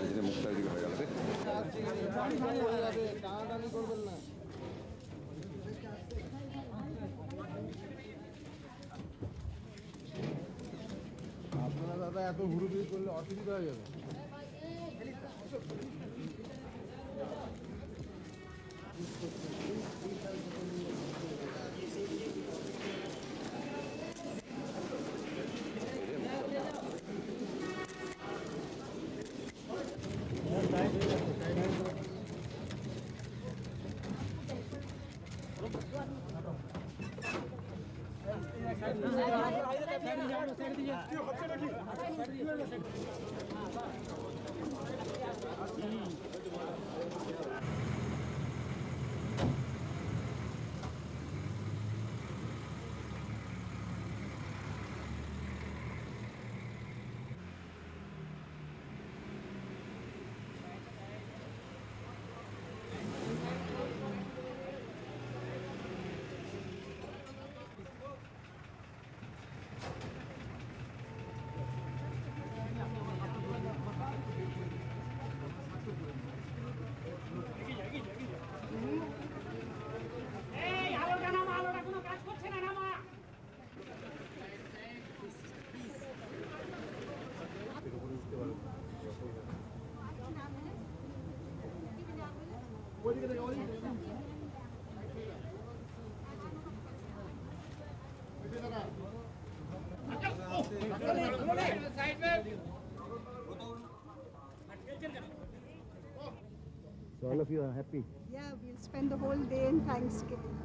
ইঞ্জিনে মুখটা এদিকে হয়ে গেল আপনারা দাদা এত হুড়ুহুড়ি করলে অসুবিধা হয়ে যাবে। साइड दीजिए साइड दीजिए So all of you are happy. Yeah, we'll spend the whole day in Thanksgiving.